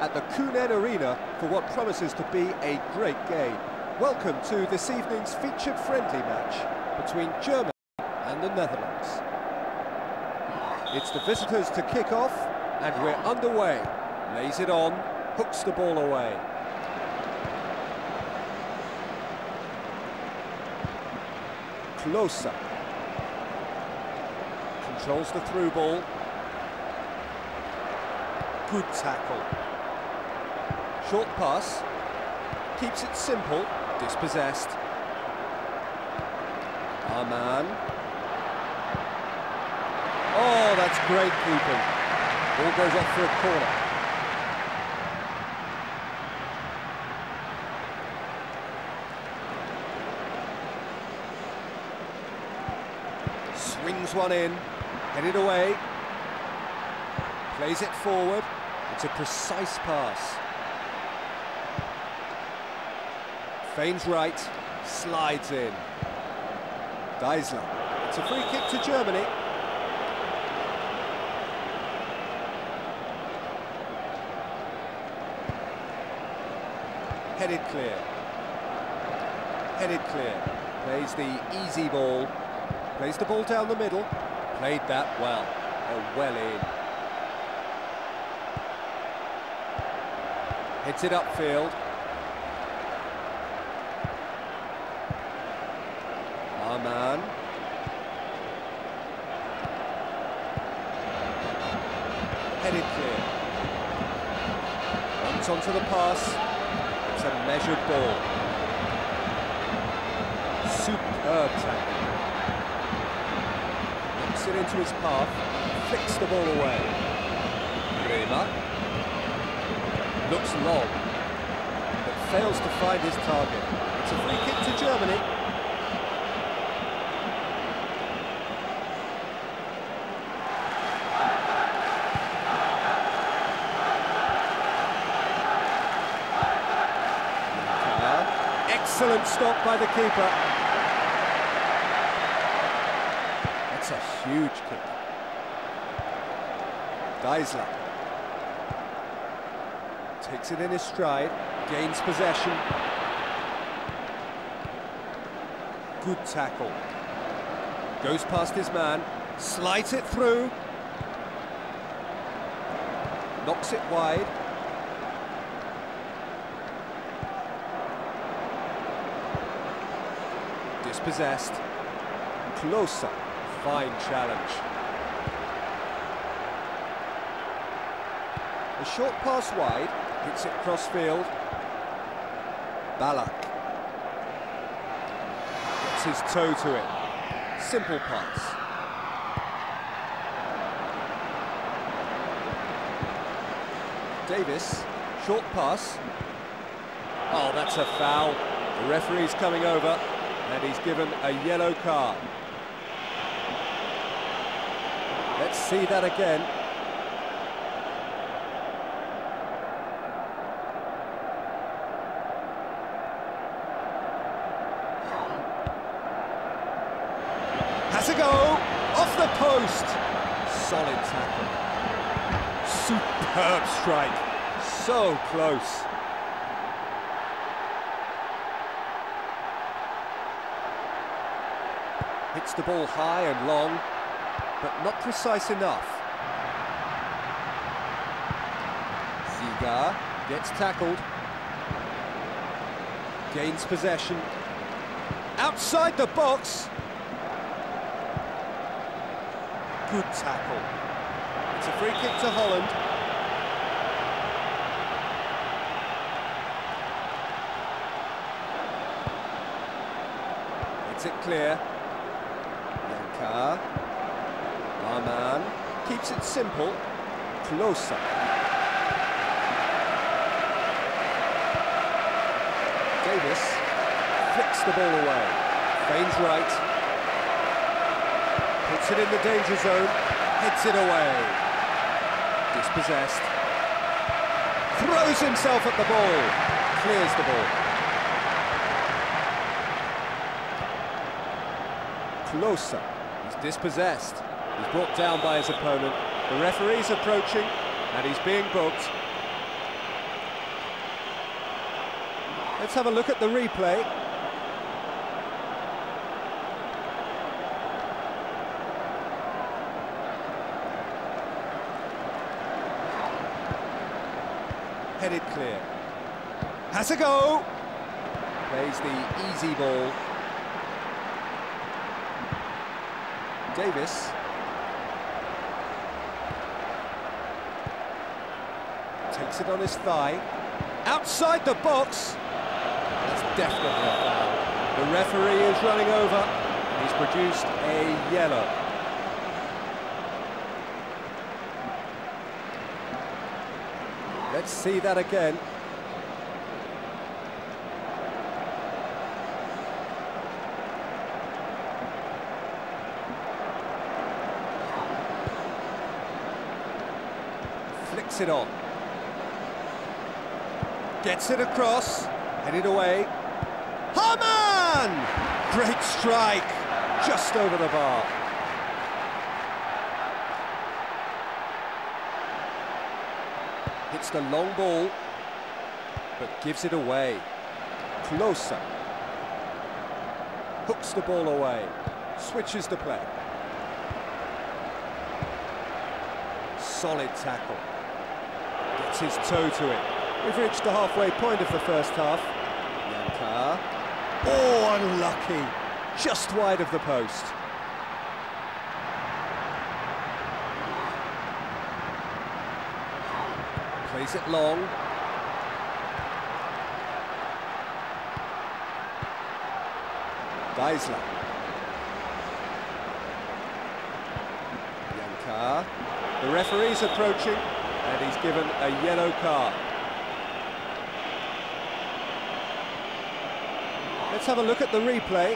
at the Kunen Arena for what promises to be a great game. Welcome to this evening's featured friendly match between Germany and the Netherlands. It's the visitors to kick off, and we're underway. Lays it on, hooks the ball away. Klose. Controls the through ball. Good tackle. Short pass. Keeps it simple. Dispossessed. Hamann. Oh, that's great keeping. Ball goes off for a corner. Swings one in, headed away, plays it forward, it's a precise pass. Feigns right, slides in. Deisler, it's a free kick to Germany. Headed clear. Headed clear. Plays the easy ball. Plays the ball down the middle. Played that well. Oh, well in. Hits it upfield. Hamann. Headed clear. Runs onto the pass. It's a measured ball. Superb tackle. Knocks it into his path. Flicks the ball away. Bremer. Looks long, but fails to find his target. It's a free kick to Germany. Excellent stop by the keeper. That's a huge kick. Deisler. Takes it in his stride, gains possession. Good tackle. Goes past his man, slides it through. Knocks it wide. Dispossessed. Klose. Fine challenge. A short pass wide, hits it cross field. Ballack. Gets his toe to it. Simple pass. Davids, short pass. Oh, that's a foul. The referee's coming over, and he's given a yellow card. Let's see that again. Has a go, off the post. Solid tackle. Superb strike, so close. Hits the ball high and long, but not precise enough. Ziege gets tackled. Gains possession. Outside the box. Good tackle. It's a free kick to Holland. It clear. Jancker. Hamann. Keeps it simple. Klose. Davids flicks the ball away. Feigns right. Puts it in the danger zone. Heads it away. Dispossessed. Throws himself at the ball. Clears the ball. Klose. Dispossessed. He's brought down by his opponent. The referee's approaching, and he's being booked. Let's have a look at the replay. Headed clear. Has a go! Plays the easy ball. Davids. Takes it on his thigh. Outside the box! That's definitely a foul. The referee is running over. He's produced a yellow. Let's see that again. Flicks it on. Gets it across, headed away. Hamann! Great strike, just over the bar. Hits the long ball, but gives it away. Klose. Hooks the ball away. Switches the play. Solid tackle. His toe to it. We've reached the halfway point of the first half. Jancker. Oh, unlucky. Just wide of the post. Plays it long. Deisler. Jancker. The referee's approaching, and he's given a yellow card. Let's have a look at the replay.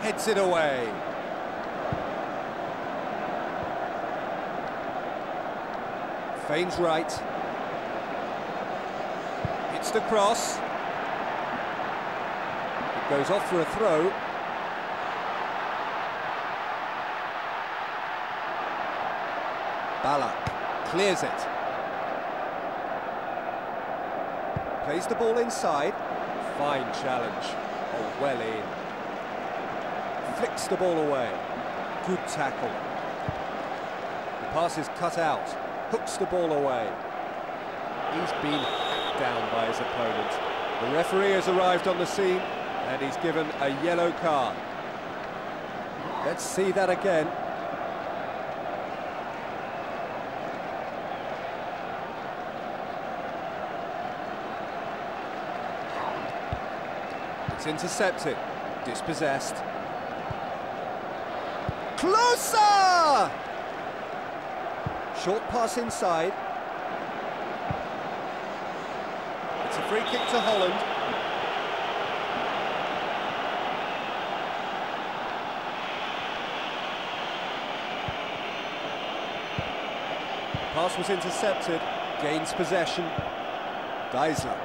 Heads it away. Feigns right. Hits the cross. Goes off for a throw. Ballack clears it. Plays the ball inside. Fine challenge. Oh, well in. Flicks the ball away. Good tackle. The pass is cut out. Hooks the ball away. He's been down by his opponent. The referee has arrived on the scene and he's given a yellow card. Let's see that again. It's intercepted, dispossessed. Klose! Short pass inside. It's a free kick to Holland. Pass was intercepted, gains possession. Deisler.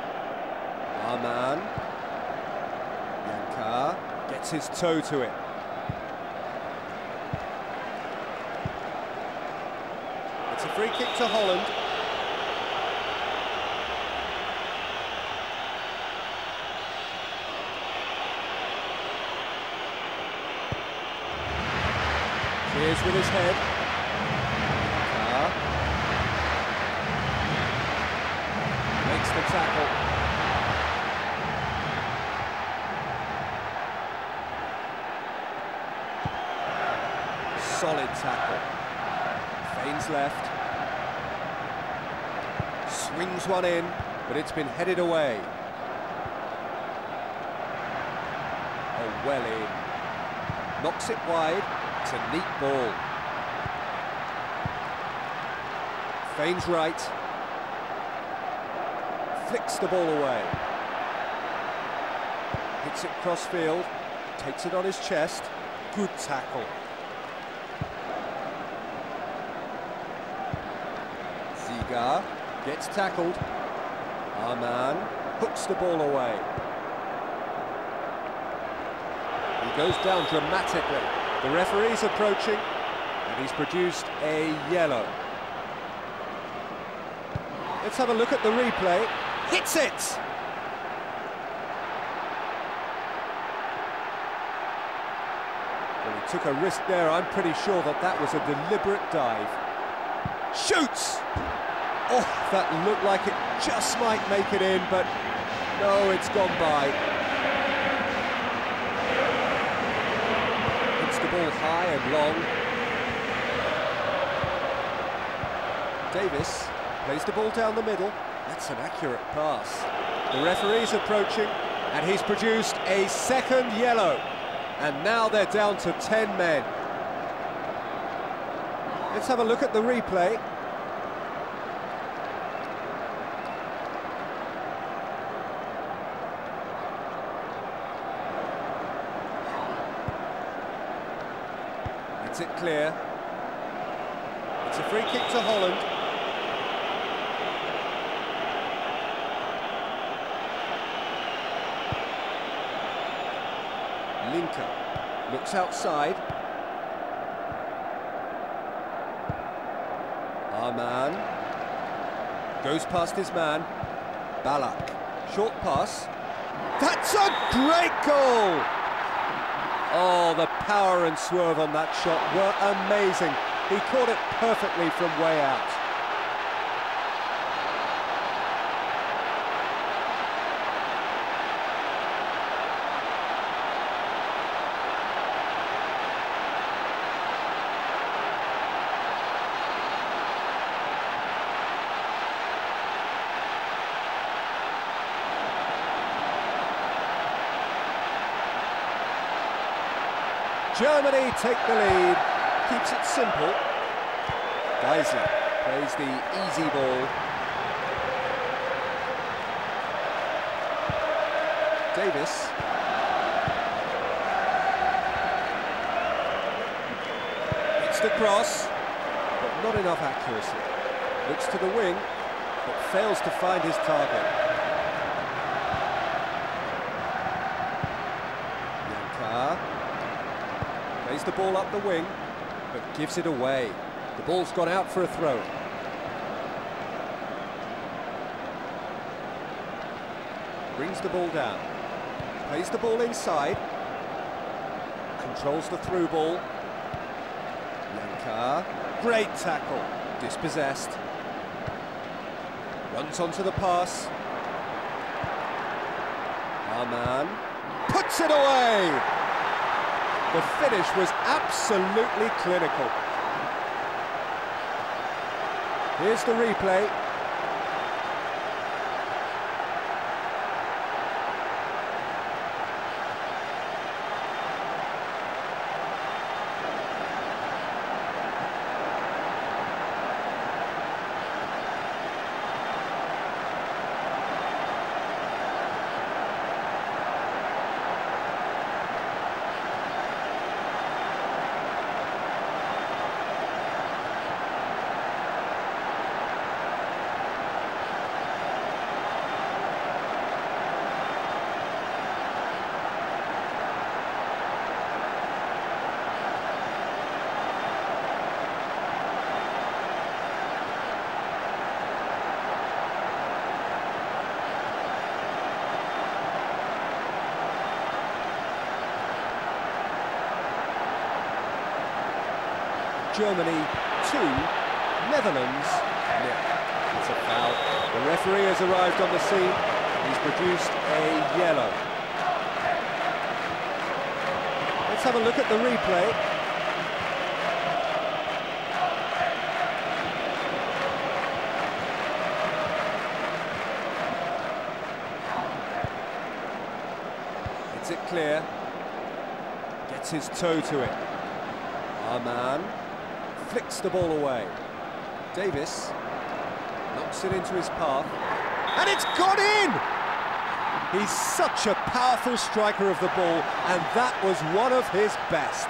Hamann. Jancker gets his toe to it. It's a free kick to Holland. Clears with his head. Jancker. Makes the tackle. Solid tackle. Feigns left. Swings one in, but it's been headed away. Oh, well in. Knocks it wide. It's a neat ball. Feigns right. Flicks the ball away. Hits it cross field. Takes it on his chest. Good tackle. Ziege gets tackled. Hamann hooks the ball away. He goes down dramatically. The referee's approaching, and he's produced a yellow. Let's have a look at the replay. Hits it! Well, he took a risk there. I'm pretty sure that that was a deliberate dive. Shoots! Oh, that looked like it just might make it in, but no, it's gone by. Hits the ball high and long. Davids plays the ball down the middle. That's an accurate pass. The referee's approaching, and he's produced a second yellow. And now they're down to 10 men. Let's have a look at the replay. It's it clear. It's a free kick to Holland. Linke looks outside. Hamann goes past his man. Ballack, short pass. That's a great goal! Oh, the power and swerve on that shot were amazing. He caught it perfectly from way out. Germany take the lead, keeps it simple. Deisler plays the easy ball. Davids. It's the cross, but not enough accuracy. Looks to the wing, but fails to find his target. Jancker. Plays the ball up the wing, but gives it away. The ball's gone out for a throw. Brings the ball down. Plays the ball inside. Controls the through ball. Jancker. Great tackle. Dispossessed. Runs onto the pass. Hamann. Puts it away! The finish was absolutely clinical. Here's the replay. Germany 2, Netherlands nil. It's a foul. The referee has arrived on the scene. He's produced a yellow. Let's have a look at the replay. It's it clear. Gets his toe to it. Hamann flicks the ball away. Davids knocks it into his path, and it's gone in! He's such a powerful striker of the ball, and that was one of his best.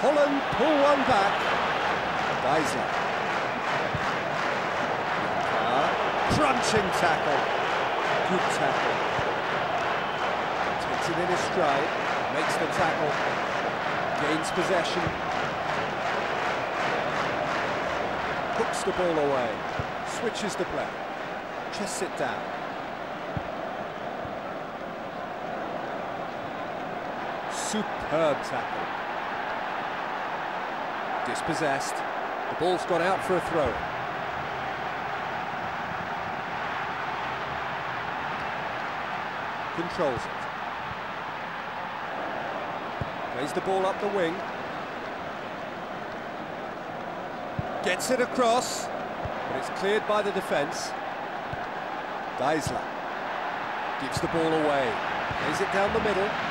Holland pull one back. Deisler. Crunching tackle. Good tackle. Takes it in his stride. Makes the tackle. Gains possession. Hooks the ball away. Switches the play. Chests it down. Superb tackle. Dispossessed. The ball's gone out for a throw. Controls it. Plays the ball up the wing. Gets it across, but it's cleared by the defence. Deisler gives the ball away. Plays it down the middle.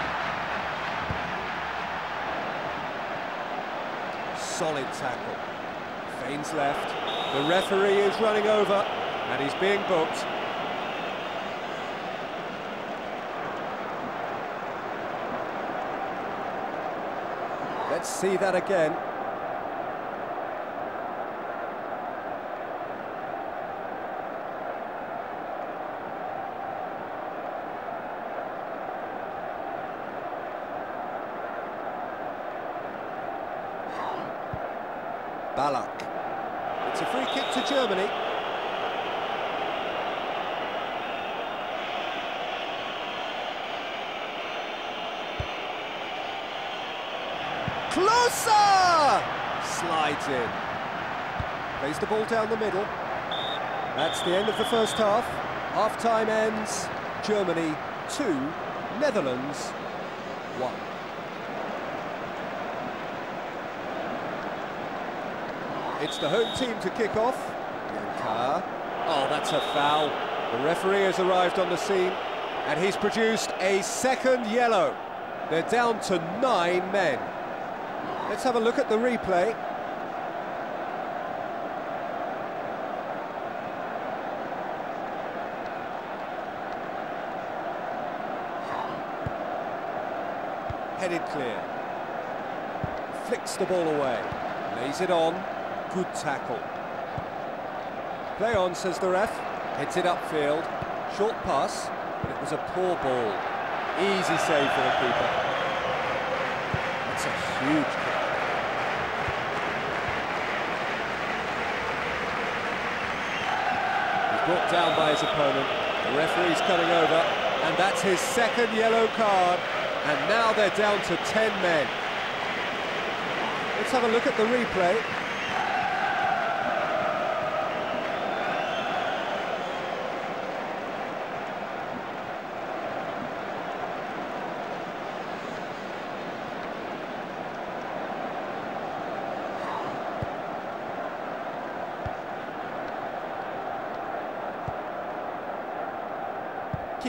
Solid tackle. Feigns left. The referee is running over, and he's being booked. Let's see that again. Ballack. It's a free kick to Germany. Klose! Slides in. Plays the ball down the middle. That's the end of the first half. Half-time ends. Germany 2, Netherlands 1. It's the home team to kick off. Oh, that's a foul. The referee has arrived on the scene and he's produced a second yellow. They're down to nine men. Let's have a look at the replay. Headed clear. Flicks the ball away. Lays it on. Good tackle. Play on, says the ref. Hits it upfield. Short pass, but it was a poor ball. Easy save for the keeper. That's a huge kick. He's brought down by his opponent. The referee's coming over, and that's his second yellow card. And now they're down to 10 men. Let's have a look at the replay.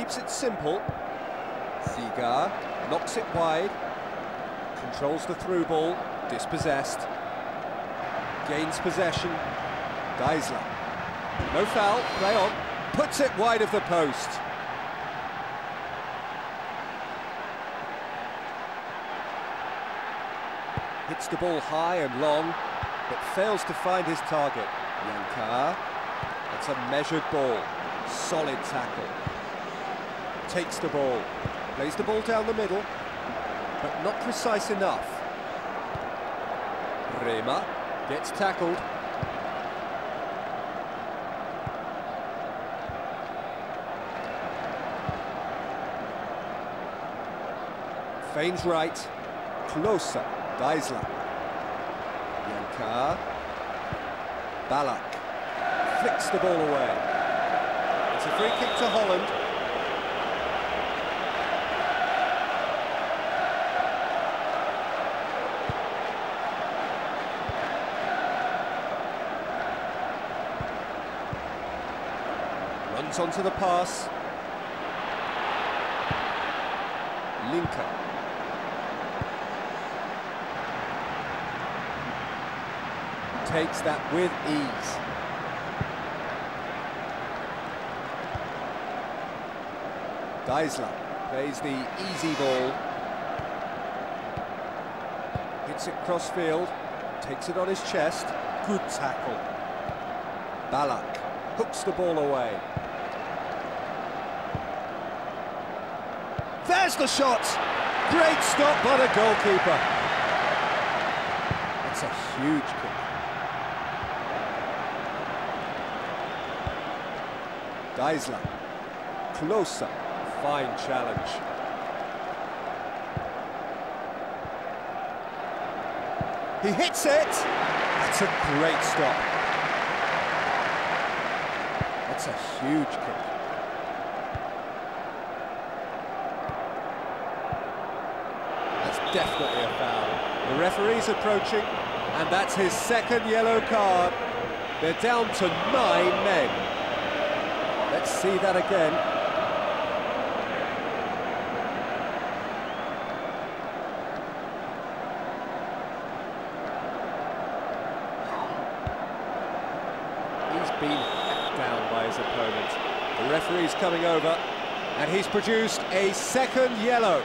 Keeps it simple. Ziege knocks it wide, controls the through ball, dispossessed, gains possession. Deisler, no foul, play on, puts it wide of the post. Hits the ball high and long, but fails to find his target. Jancker, it's a measured ball, solid tackle takes the ball, plays the ball down the middle, but not precise enough. Rema gets tackled. Feigns right, closer, Deisler. Jancker, Ballack, flicks the ball away. It's a free kick to Holland. Onto the pass. Linke. Takes that with ease. Deisler plays the easy ball. Hits it cross field, takes it on his chest. Good tackle. Ballack hooks the ball away. There's the shot! Great stop by the goalkeeper. That's a huge kick. Deisler. Klose. Fine challenge. He hits it! That's a great stop. That's a huge kick. That's definitely a foul. The referee's approaching, and that's his second yellow card. They're down to nine men. Let's see that again. He's been hacked down by his opponent. The referee's coming over, and he's produced a second yellow.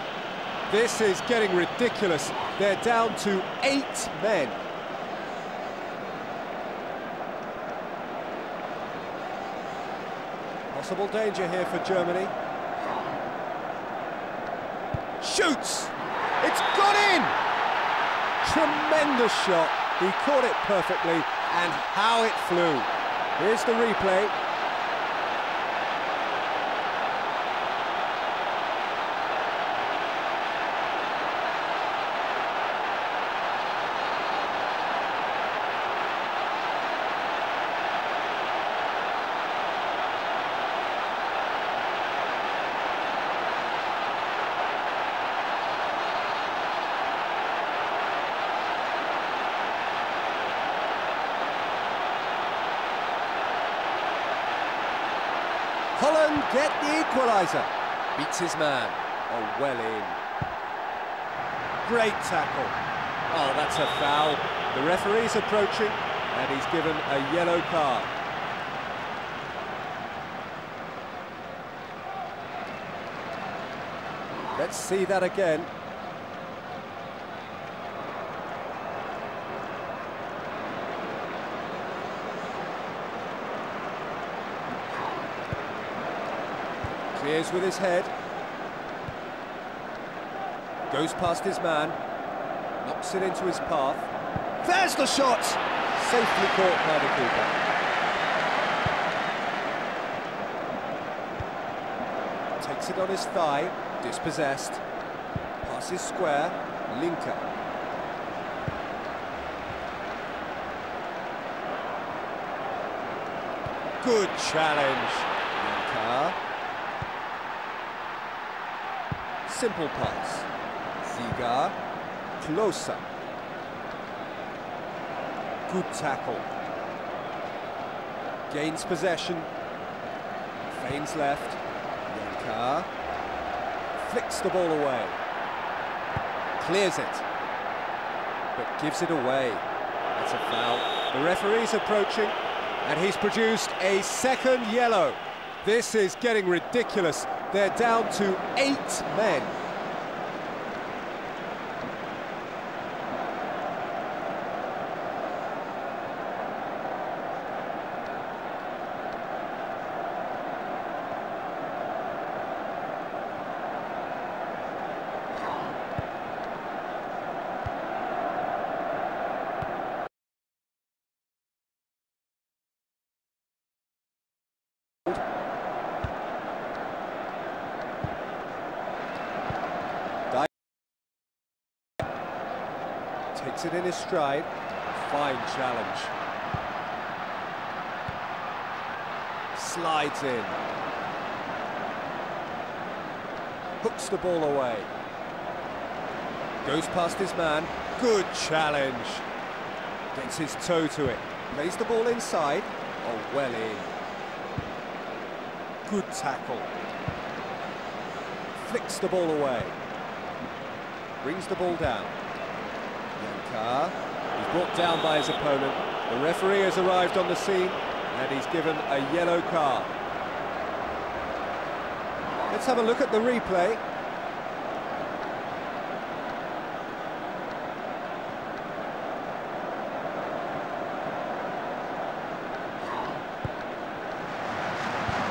This is getting ridiculous. They're down to eight men. Possible danger here for Germany. Shoots! It's gone in! Tremendous shot. He caught it perfectly, and how it flew. Here's the replay. Holland get the equaliser. Beats his man. Oh, well in. Great tackle. Oh, that's a foul. The referee's approaching, and he's given a yellow card. Let's see that again. With his head. Goes past his man. Knocks it into his path. There's the shot! Safely caught by the keeper. Takes it on his thigh. Dispossessed. Passes square. Linke. Good challenge. Linke. Simple pass. Ziege. Klose. Good tackle. Gains possession. Feigns left. Jancker. Flicks the ball away. Clears it. But gives it away. That's a foul. The referee's approaching, and he's produced a second yellow. This is getting ridiculous. They're down to eight men. Takes it in his stride. Fine challenge. Slides in. Hooks the ball away. Goes past his man. Good challenge. Gets his toe to it. Plays the ball inside. Oh, well in. Good tackle. Flicks the ball away. Brings the ball down car. He's brought down by his opponent. The referee has arrived on the scene and he's given a yellow card. Let's have a look at the replay.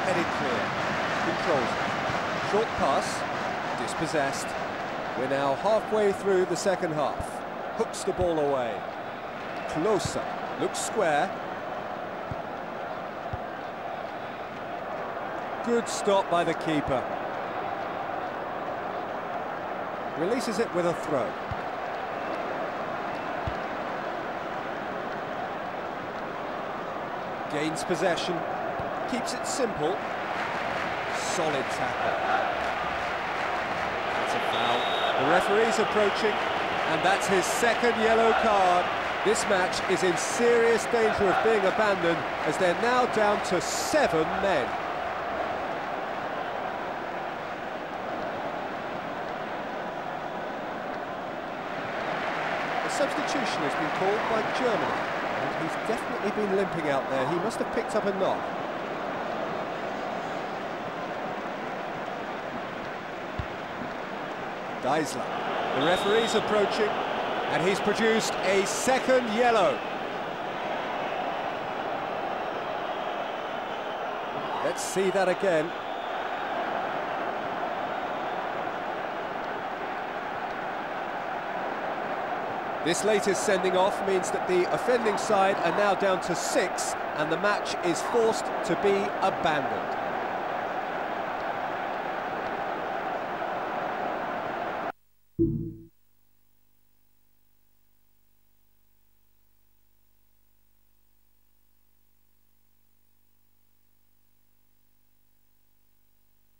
Headed clear. Controls. Short pass. Dispossessed. We're now halfway through the second half. Hooks the ball away. Klose, looks square. Good stop by the keeper. Releases it with a throw. Gains possession, keeps it simple. Solid tackle. That's a foul. The referee's approaching, and that's his second yellow card. This match is in serious danger of being abandoned as they're now down to seven men. A substitution has been called by Germany, and he's definitely been limping out there. He must have picked up a knock. Deisler. The referee's approaching, and he's produced a second yellow. Let's see that again. This latest sending off means that the offending side are now down to six and the match is forced to be abandoned.